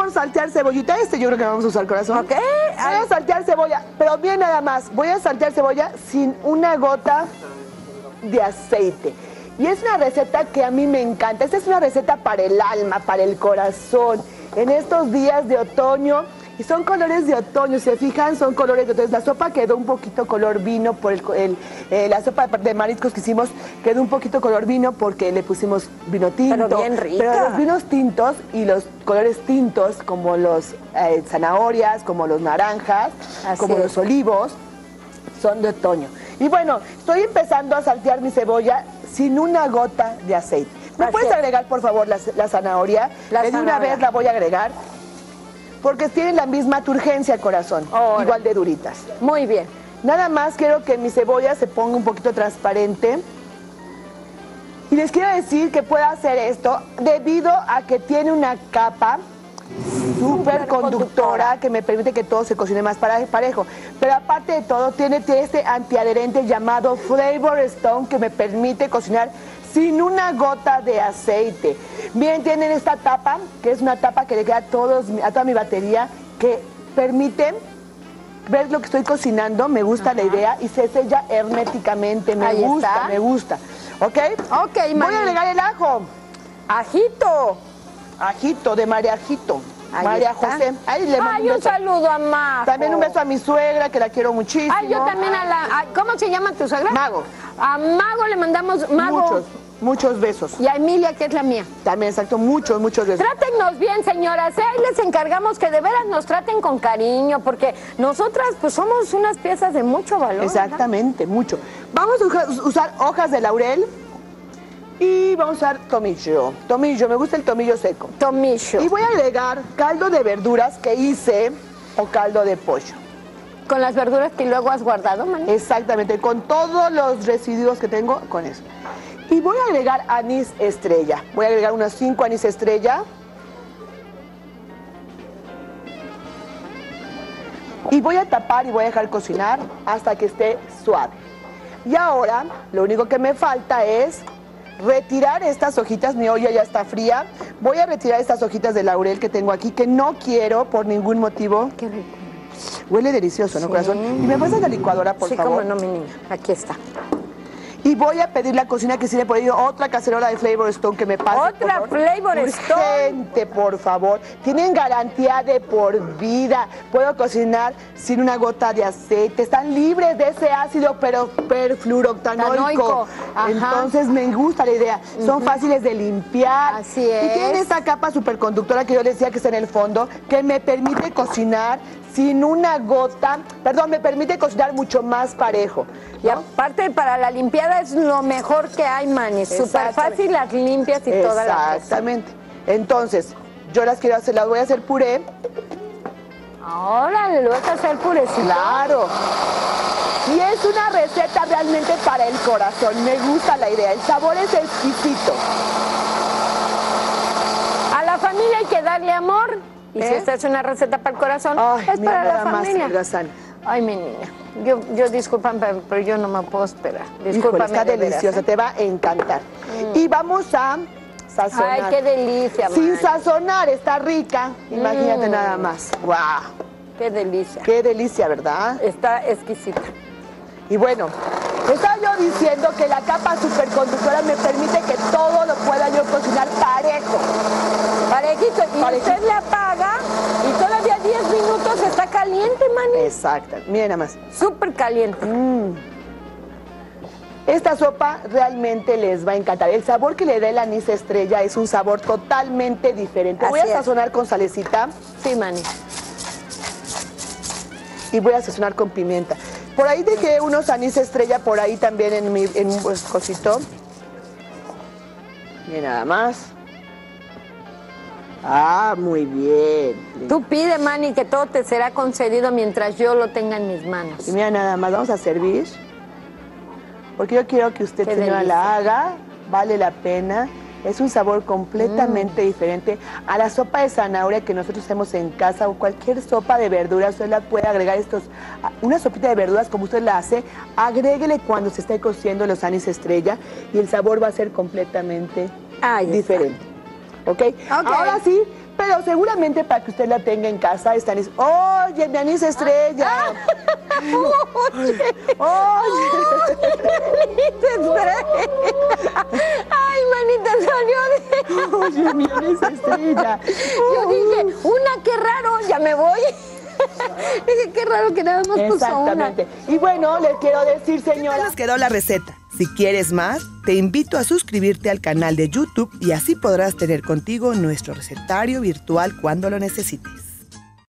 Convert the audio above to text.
por saltear cebollita. Este yo creo que vamos a usar corazón. Ok. Voy a saltear cebolla, pero bien nada más. Voy a saltear cebolla sin una gota de aceite. Y es una receta que a mí me encanta. Esta es una receta para el alma, para el corazón. En estos días de otoño, y son colores de otoño, se fijan, son colores de otoño. La sopa quedó un poquito color vino por el, el- eh, la sopa de mariscos que hicimos quedó un poquito color vino porque le pusimos vino tinto. Pero bien rica. Pero los vinos tintos y los colores tintos, como los eh, zanahorias, como los naranjas, Así como es. los olivos, son de otoño. Y bueno, estoy empezando a saltear mi cebolla sin una gota de aceite. ¿Me Así puedes es. agregar, por favor, la, la zanahoria? La de una zanahoria. vez la voy a agregar. Porque tienen la misma turgencia, corazón. Órale. Igual de duritas. Muy bien. Nada más quiero que mi cebolla se ponga un poquito transparente. Y les quiero decir que puedo hacer esto debido a que tiene una capa súper conductora que me permite que todo se cocine más pare- parejo. Pero aparte de todo, tiene, tiene este antiadherente llamado Flavor Stone que me permite cocinar sin una gota de aceite. Bien, tienen esta tapa, que es una tapa que le queda a, todos, a toda mi batería, que permite ver lo que estoy cocinando, me gusta la idea, y se sella herméticamente, me Ahí gusta, está. me gusta. ¿Ok? Ok, Voy Mari. a agregar el ajo. Ajito. Ajito, de María Ajito. Ahí María está. José. Ay, le mando Ay, un saludo a Majo. También un beso a mi suegra, que la quiero muchísimo. Ay, yo también a la... a- ¿Cómo se llama tu suegra? Mago. A Mago le mandamos... Mago. Muchos, muchos besos. Y a Emilia, que es la mía. También, exacto, muchos, muchos besos. Trátennos bien, señoras. ¿eh? Ahí les encargamos que de veras nos traten con cariño, porque nosotras pues somos unas piezas de mucho valor. ¿verdad? Exactamente, mucho. Vamos a usar hojas de laurel y vamos a usar tomillo. Tomillo, me gusta el tomillo seco. Tomillo. Y voy a agregar caldo de verduras que hice o caldo de pollo. Con las verduras que luego has guardado, man. Exactamente, con todos los residuos que tengo, con eso. Y voy a agregar anís estrella. Voy a agregar unos 5 anís estrella. Y voy a tapar y voy a dejar cocinar hasta que esté suave. Y ahora, lo único que me falta es retirar estas hojitas, mi olla ya está fría. Voy a retirar estas hojitas de laurel que tengo aquí, que no quiero por ningún motivo. Qué rico. Huele delicioso, ¿no, Sí. corazón? Y me pasas la licuadora, por sí, favor. cómo no, mi niña. Aquí está. Y voy a pedir la cocina que sí le he pedido otra cacerola de Flavor Stone que me pase. Otra por. Flavor Stone. Urgente, por favor. Tienen garantía de por vida. Puedo cocinar sin una gota de aceite. Están libres de ese ácido pero perfluoroctanoico. Entonces me gusta la idea. Son fáciles de limpiar. Así Y tienen es. esta capa superconductora que yo les decía que está en el fondo, que me permite cocinar sin una gota, perdón, me permite cocinar mucho más parejo. Y aparte, para la limpiada es lo mejor que hay, Manny. Súper fácil, las limpias y toda la. Exactamente. Entonces, yo las quiero hacer, las voy a hacer puré. Ahora le vas a hacer purecito. Claro. Y es una receta realmente para el corazón. Me gusta la idea. El sabor es exquisito. A la familia hay que darle amor. Y si ¿Eh? esta es una receta para el corazón, Ay, es mira para la más, familia. holgazán. Ay, mi niña. Yo, yo disculpan, pero, yo no me puedo esperar. Discúlpame. está de veras, deliciosa, ¿eh? te va a encantar. Y vamos a sazonar. Ay, qué delicia, Sin sazonar, está rica. Imagínate Mm. nada más. ¡Wow! Qué delicia. Qué delicia, ¿verdad? Está exquisita. Y bueno, estaba yo diciendo que la capa superconductora me permite que todo lo pueda yo cocinar parejo. Parejito. Y Parejito. usted le apaga y todavía 10 minutos está caliente, Manny. Exacto. Miren nada más. Súper caliente. Esta sopa realmente les va a encantar. El sabor que le da el anís estrella es un sabor totalmente diferente. Voy a es. sazonar con salecita Sí, Manny. y voy a sazonar con pimienta. Por ahí dejé unos anís estrella por ahí también en mi en un cosito. Y nada más. Ah, muy bien. Tú pide, Manny, que todo te será concedido mientras yo lo tenga en mis manos. Y mira nada más, vamos a servir. Porque yo quiero que usted, Qué señora, delicia. la haga. Vale la pena. Es un sabor Mm. completamente diferente a la sopa de zanahoria que nosotros hacemos en casa o cualquier sopa de verduras. Usted la puede agregar estos, una sopita de verduras como usted la hace. Agréguele cuando se esté cociendo los anís estrella y el sabor va a ser completamente Ahí está. Diferente. ¿Ok? Ahora sí, pero seguramente para que usted la tenga en casa está anís. Oye, mi anís estrella. Oye, Oye. manita estrella. Ay, manita salió de... Oye, mi anís estrella. Yo dije, una, qué raro, ya me voy. Dije, qué raro que nada más puso una. Exactamente. Y bueno, les quiero decir, Ya señora, les quedó la receta. Si quieres más, te invito a suscribirte al canal de YouTube y así podrás tener contigo nuestro recetario virtual cuando lo necesites.